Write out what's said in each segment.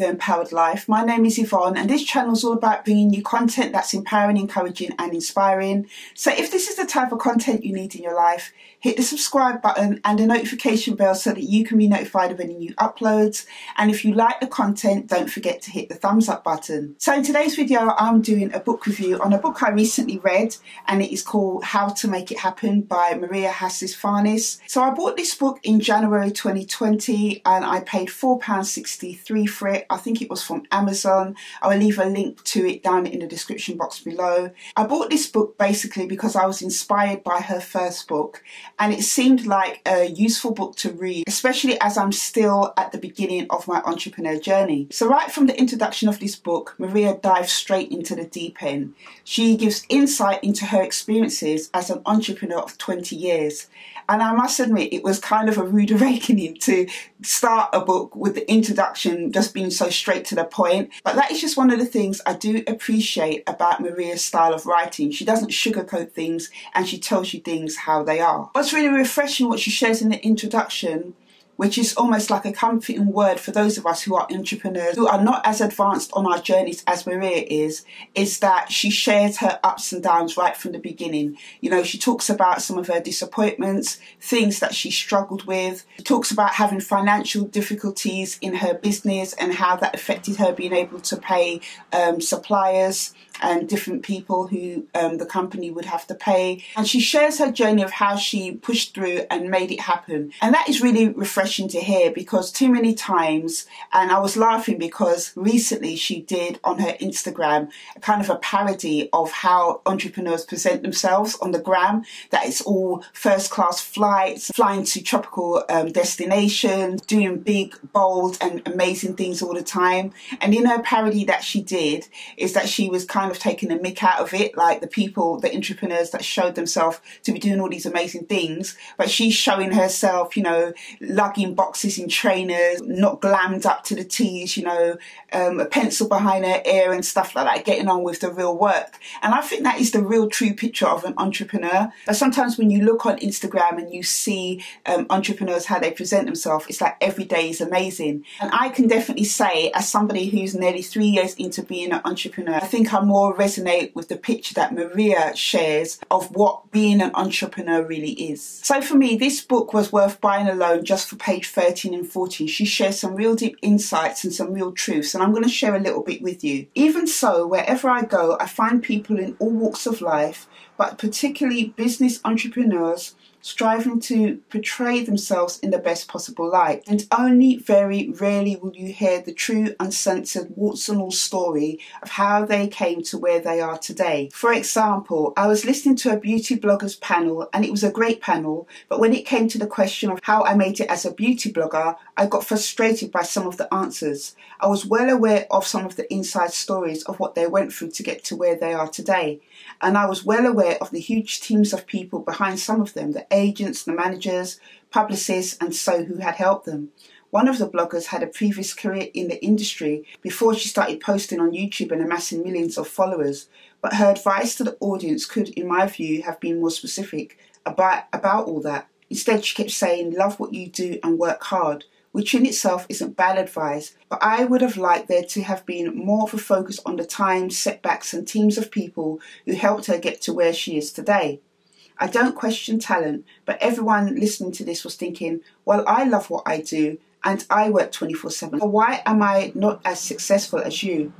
the Empowered Life. My name is Yvonne, and this channel is all about bringing you content that's empowering, encouraging, and inspiring. So, if this is the type of content you need in your life, hit the subscribe button and the notification bell so that you can be notified of any new uploads. And if you like the content, don't forget to hit the thumbs up button. So, in today's video, I'm doing a book review on a book I recently read, and it is called How to Make It Happen by Maria Hatzistefanis. So, I bought this book in January 2020 and I paid £4.60 Three for it. I think it was from Amazon. I will leave a link to it down in the description box below. I bought this book basically because I was inspired by her first book and it seemed like a useful book to read, especially as I'm still at the beginning of my entrepreneur journey. So right from the introduction of this book, Maria dives straight into the deep end. She gives insight into her experiences as an entrepreneur of 20 years. And I must admit, it was kind of a rude awakening to start a book with the introduction just being so straight to the point. But that is just one of the things I do appreciate about Maria's style of writing. She doesn't sugarcoat things and she tells you things how they are. What's really refreshing what she shares in the introduction which is almost like a comforting word for those of us who are entrepreneurs, who are not as advanced on our journeys as Maria is, is that she shares her ups and downs right from the beginning. You know, she talks about some of her disappointments, things that she struggled with. She talks about having financial difficulties in her business and how that affected her being able to pay um, suppliers and different people who um, the company would have to pay. And she shares her journey of how she pushed through and made it happen. And that is really refreshing to hear because too many times, and I was laughing because recently she did on her Instagram a kind of a parody of how entrepreneurs present themselves on the gram, that it's all first class flights, flying to tropical um, destinations, doing big, bold, and amazing things all the time. And in her parody that she did, is that she was kind of taking a mick out of it, like the people, the entrepreneurs that showed themselves to be doing all these amazing things. But she's showing herself, you know, lugging boxes in trainers, not glammed up to the T's, you know, um, a pencil behind her ear and stuff like that, getting on with the real work. And I think that is the real true picture of an entrepreneur. But sometimes when you look on Instagram and you see um, entrepreneurs, how they present themselves, it's like every day is amazing. And I can definitely say, as somebody who's nearly three years into being an entrepreneur, I think more more resonate with the picture that Maria shares of what being an entrepreneur really is. So for me, this book was worth buying alone just for page 13 and 14. She shares some real deep insights and some real truths, and I'm going to share a little bit with you. Even so, wherever I go, I find people in all walks of life, but particularly business entrepreneurs striving to portray themselves in the best possible light. And only very rarely will you hear the true, uncensored, warts and all story of how they came to where they are today. For example, I was listening to a beauty bloggers panel and it was a great panel, but when it came to the question of how I made it as a beauty blogger, I got frustrated by some of the answers. I was well aware of some of the inside stories of what they went through to get to where they are today. And I was well aware of the huge teams of people behind some of them, the agents, the managers, publicists, and so who had helped them. One of the bloggers had a previous career in the industry before she started posting on YouTube and amassing millions of followers, but her advice to the audience could, in my view, have been more specific about, about all that. Instead, she kept saying, Love what you do and work hard which in itself isn't bad advice, but I would have liked there to have been more of a focus on the times, setbacks, and teams of people who helped her get to where she is today. I don't question talent, but everyone listening to this was thinking, well, I love what I do and I work 24 7. Why am I not as successful as you?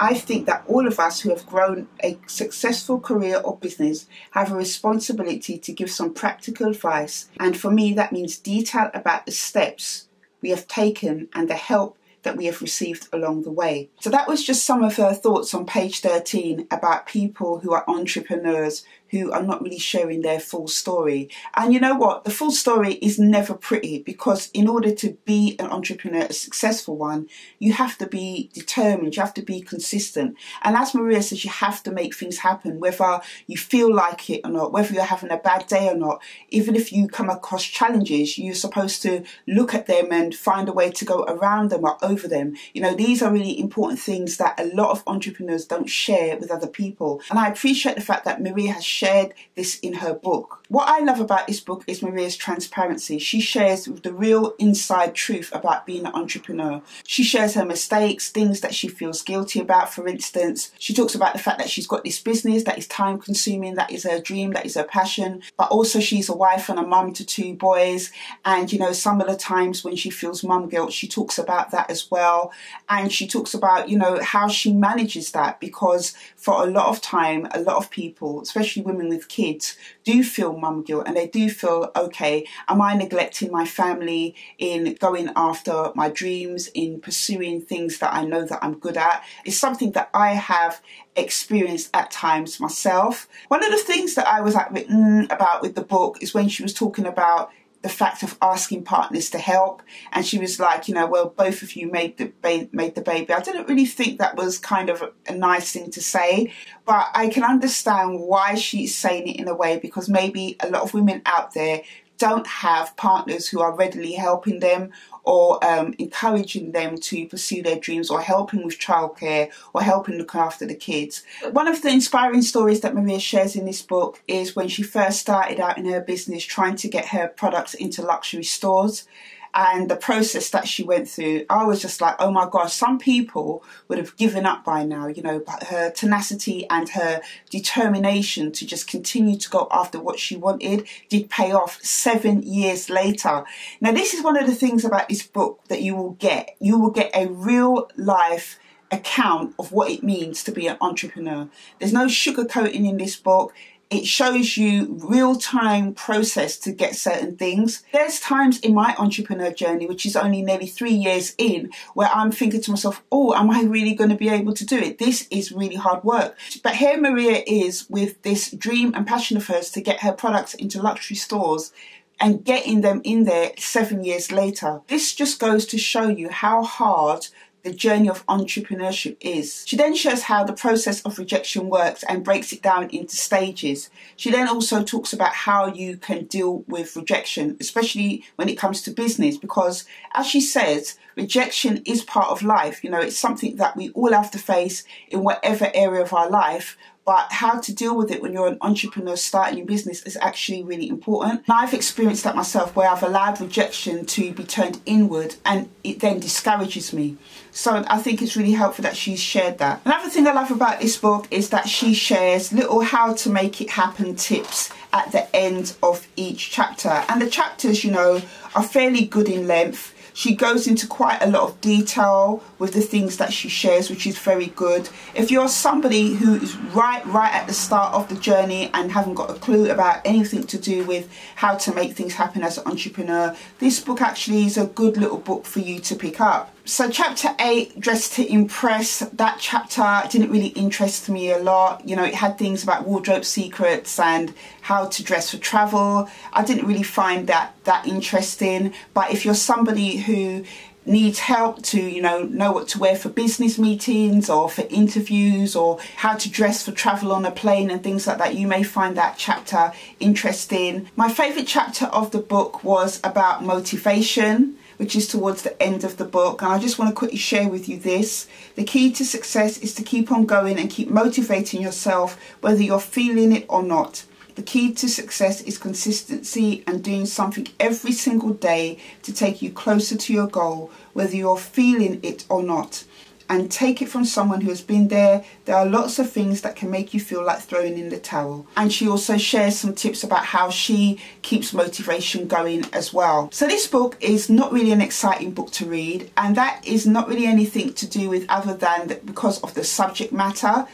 I think that all of us who have grown a successful career or business have a responsibility to give some practical advice, and for me, that means detail about the steps we have taken and the help that we have received along the way. So that was just some of her thoughts on page 13 about people who are entrepreneurs who are not really sharing their full story. And you know what? The full story is never pretty because in order to be an entrepreneur, a successful one, you have to be determined, you have to be consistent. And as Maria says, you have to make things happen, whether you feel like it or not, whether you're having a bad day or not. Even if you come across challenges, you're supposed to look at them and find a way to go around them or over them. You know, these are really important things that a lot of entrepreneurs don't share with other people. And I appreciate the fact that Maria has shared this in her book. What I love about this book is Maria's transparency. She shares the real inside truth about being an entrepreneur. She shares her mistakes, things that she feels guilty about, for instance. She talks about the fact that she's got this business that is time consuming, that is her dream, that is her passion, but also she's a wife and a mum to two boys. And, you know, some of the times when she feels mum guilt, she talks about that as well. And she talks about, you know, how she manages that because for a lot of time, a lot of people, especially women with kids, do feel mum guilt and they do feel, okay, am I neglecting my family in going after my dreams, in pursuing things that I know that I'm good at? It's something that I have experienced at times myself. One of the things that I was like mm, about with the book is when she was talking about the fact of asking partners to help. And she was like you know well both of you made the ba- made the baby. I didn't really think that was kind of a, a nice thing to say but i can understand why she's saying it in a way because maybe a lot of women out there don't have partners who are readily helping them or um, encouraging them to pursue their dreams or helping with childcare or helping look after the kids. One of the inspiring stories that Maria shares in this book is when she first started out in her business trying to get her products into luxury stores and the process that she went through, I was just like, oh my gosh, some people would have given up by now, you know, but her tenacity and her determination to just continue to go after what she wanted did pay off seven years later. Now, this is one of the things about this book that you will get. You will get a real life account of what it means to be an entrepreneur. There's no sugarcoating in this book it shows you real time process to get certain things. There's times in my entrepreneur journey, which is only nearly three years in, where I'm thinking to myself, oh, am I really going to be able to do it? This is really hard work. But here Maria is with this dream and passion of hers to get her products into luxury stores and getting them in there seven years later. This just goes to show you how hard the journey of entrepreneurship is. She then shows how the process of rejection works and breaks it down into stages. She then also talks about how you can deal with rejection, especially when it comes to business, because as she says, rejection is part of life. You know, it's something that we all have to face in whatever area of our life, but how to deal with it when you're an entrepreneur starting your business is actually really important. And I've experienced that myself where I've allowed rejection to be turned inward and it then discourages me. So I think it's really helpful that she's shared that. Another thing I love about this book is that she shares little how to make it happen tips at the end of each chapter. And the chapters, you know, are fairly good in length she goes into quite a lot of detail with the things that she shares, which is very good. If you're somebody who is right, right at the start of the journey and haven't got a clue about anything to do with how to make things happen as an entrepreneur, this book actually is a good little book for you to pick up so chapter 8 dress to impress that chapter didn't really interest me a lot. You know it had things about wardrobe secrets and how to dress for travel. I didn't really find that that interesting. But if you're somebody who needs help to you know know what to wear for business meetings or for interviews or how to dress for travel on a plane and things like that you may find that chapter interesting. My favorite chapter of the book was about motivation which is towards the end of the book. And I just want to quickly share with you this. The key to success is to keep on going and keep motivating yourself, whether you're feeling it or not. The key to success is consistency and doing something every single day to take you closer to your goal, whether you're feeling it or not and take it from someone who has been there. There are lots of things that can make you feel like throwing in the towel. And she also shares some tips about how she keeps motivation going as well. So this book is not really an exciting book to read and that is not really anything to do with other than because of the subject matter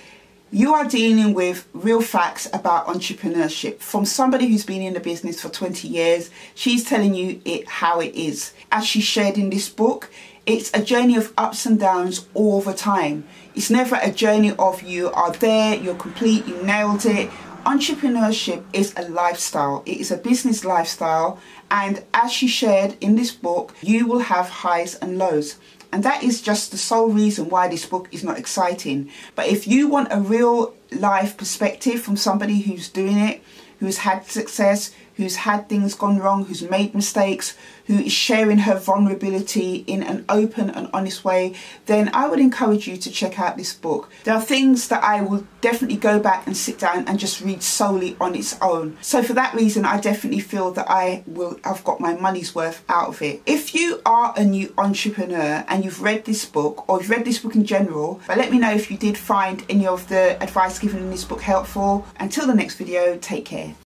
you are dealing with real facts about entrepreneurship from somebody who's been in the business for 20 years. She's telling you it how it is. As she shared in this book, it's a journey of ups and downs all the time. It's never a journey of you are there, you're complete, you nailed it. Entrepreneurship is a lifestyle, it is a business lifestyle, and as she shared in this book, you will have highs and lows. And that is just the sole reason why this book is not exciting. But if you want a real life perspective from somebody who's doing it, who's had success, who's had things gone wrong, who's made mistakes, who is sharing her vulnerability in an open and honest way, then I would encourage you to check out this book. There are things that I will definitely go back and sit down and just read solely on its own. So for that reason, I definitely feel that I will have got my money's worth out of it. If you are a new entrepreneur and you've read this book or you've read this book in general, but let me know if you did find any of the advice given in this book helpful. Until the next video, take care.